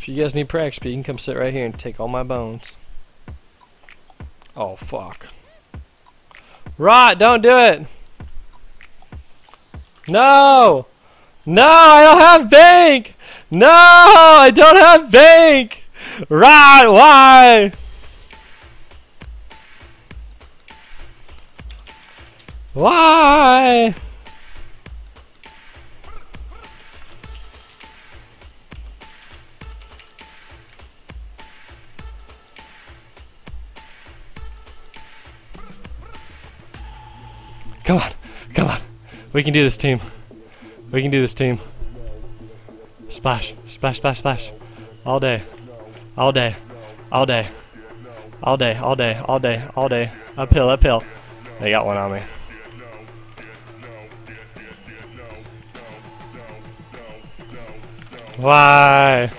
If you guys need prac speed, you can come sit right here and take all my bones. Oh, fuck. Rot, don't do it! No! No, I don't have bank! No, I don't have bank! Rot, why? Why? Come on, come on. We can do this, team. We can do this, team. Splash, splash, splash, splash. All day, all day, all day, all day, all day, all day, all day. Uphill, uphill. They got one on me. Why?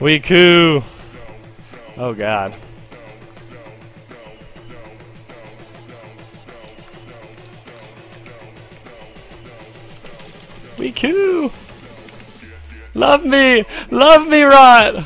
We coo. Oh God. We coo. Love me, love me, Rot.